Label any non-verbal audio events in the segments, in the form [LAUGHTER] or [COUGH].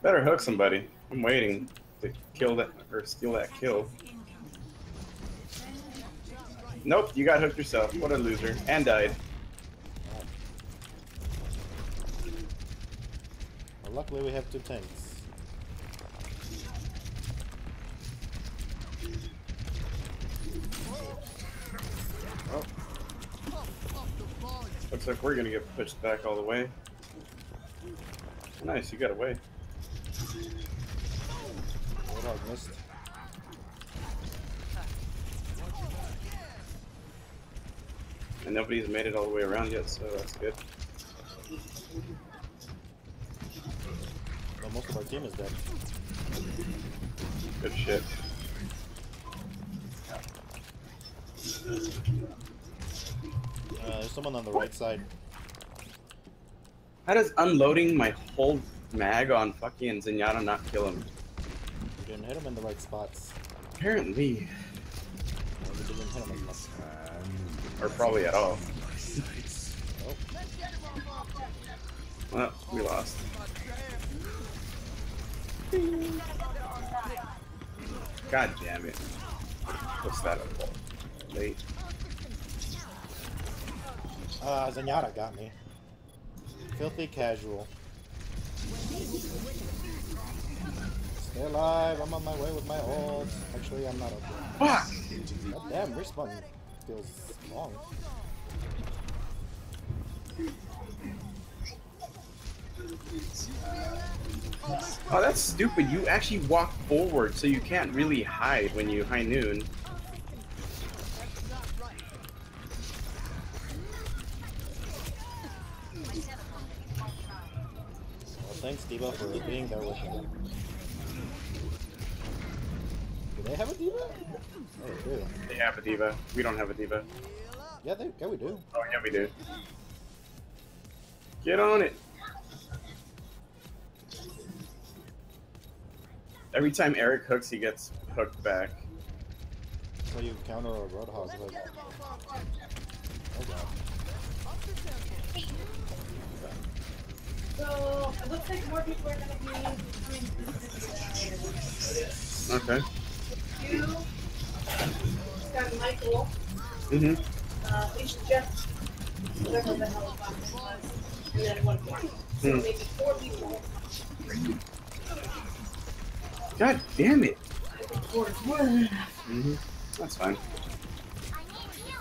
Better hook somebody. I'm waiting to kill that or steal that kill. Nope, you got hooked yourself. What a loser. And died. Well, luckily we have two tanks. Oh. Looks like we're gonna get pushed back all the way. Nice, you got away. Warthog missed. And nobody's made it all the way around yet, so that's good. Well, most of our team is dead. Good shit. Uh, there's someone on the right side. How does unloading my whole mag on fucking Zenyatta not kill him? We didn't hit him in the right spots. Apparently. Or we didn't hit him enough. Or probably at all. Oh, Well, we lost. God damn it. What's that up? Late. uh, Zenyatta got me. Filthy casual. Stay alive, I'm on my way with my ult. Actually, I'm not up there. Fuck! God damn, respawn feels long. Oh, that's stupid. You actually walk forward, so you can't really hide when you high noon. Well, thanks, D.Va, for being there with me. Do they have a D.Va? Oh, they do. They have a D.Va. We don't have a D.Va. Yeah, they, yeah, we do. Oh, yeah, we do. Get on it. Every time Eric hooks, he gets hooked back. So you counter a Roadhog hook. Oh god. So it looks like more people are gonna be coming to Okay. You, got Michael, Mm-hmm. uh, Alicia Jeff, whatever the hell it was, and then one more. So Hmm. maybe four people. God damn it. I think four is more than enough. Mm-hmm. That's fine.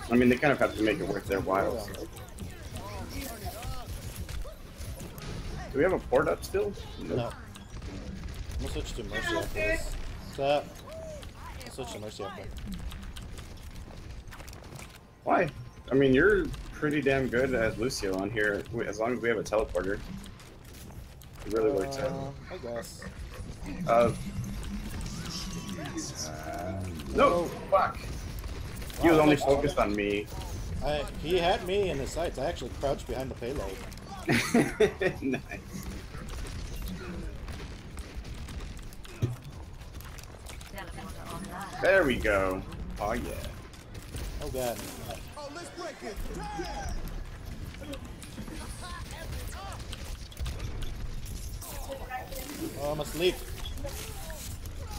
I mean, they kind of have to make it worth their while. so. Do we have a port up still? No. I'm gonna switch to Mercy after this. What's up? I'll switch to Why? I mean, you're pretty damn good as Lucio on here, as long as we have a teleporter. It really works out. Uh, I guess. Uh, no, fuck. He was only focused on me. I, he had me in his sights. I actually crouched behind the payload. [LAUGHS] [LAUGHS] nice. There we go. Oh yeah. Oh god. Oh, let's break it. Oh, I'm asleep.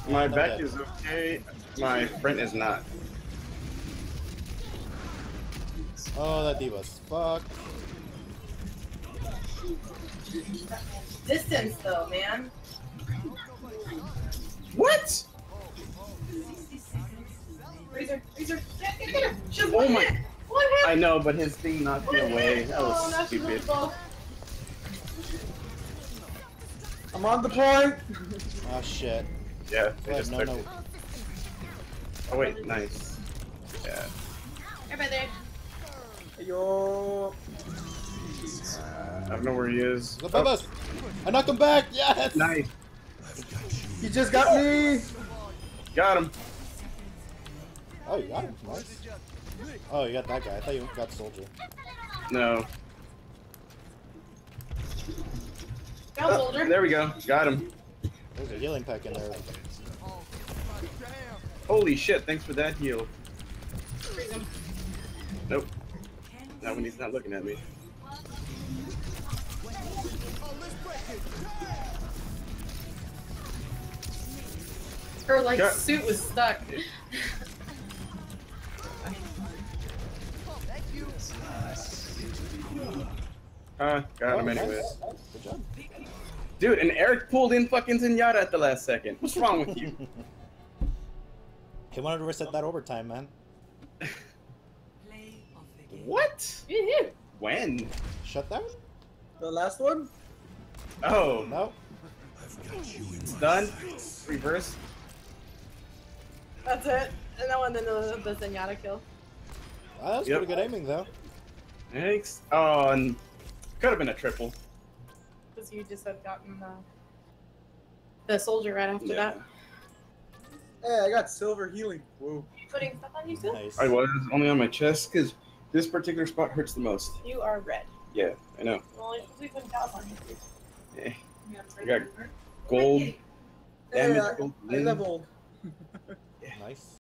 My No back dead. is okay. My front is not. Oh, that D.Va's fuck. Distance though, man. What? Razor, Razor, get, get, get her. Just Oh one my- hit. One hit. I know, but his thing knocked me away. hit. That Oh, was now she's stupid. I'm on the point. [LAUGHS] Oh shit. Yeah, they What? just No, took no. it. Oh wait, nice. Yeah. Everybody there. Yo. I don't know where he is. He's above us. I knocked him back. Yes. Oh, nice. He just got me. Got him. Oh, you got him. Nice. Oh, you got that guy. I thought you got soldier. No. Go, Oh, Boulder. there we go. Got him. There's a healing pack in there. Holy shit, thanks for that heal. Nope. Not when he's not looking at me. Her like Yeah. suit was stuck. [LAUGHS] Uh, got Oh, him nice. anyways. Good job. Dude, and Eric pulled in fucking Zenyatta at the last second. What's wrong with you? [LAUGHS] He wanted to reset that overtime, man. [LAUGHS] what? Yoo-hoo. When? Shut down? The last one? Oh, No. it's done. Reverse. That's it. And that one, then the, the Zenyatta kill. Ah, that was Yep. pretty good aiming, though. Thanks. Oh, and could have been a triple. Because you just had gotten the, the soldier right after Yeah. that. Hey, I got silver healing. Whoa. You Putting stuff on you too? Nice. I was only on my chest because this particular spot hurts the most. You are red. Yeah, I know. Well, you're supposed to be putting cows on you. Yeah, I got gold Hey, damage. I, gold I limb. leveled. [LAUGHS] Nice.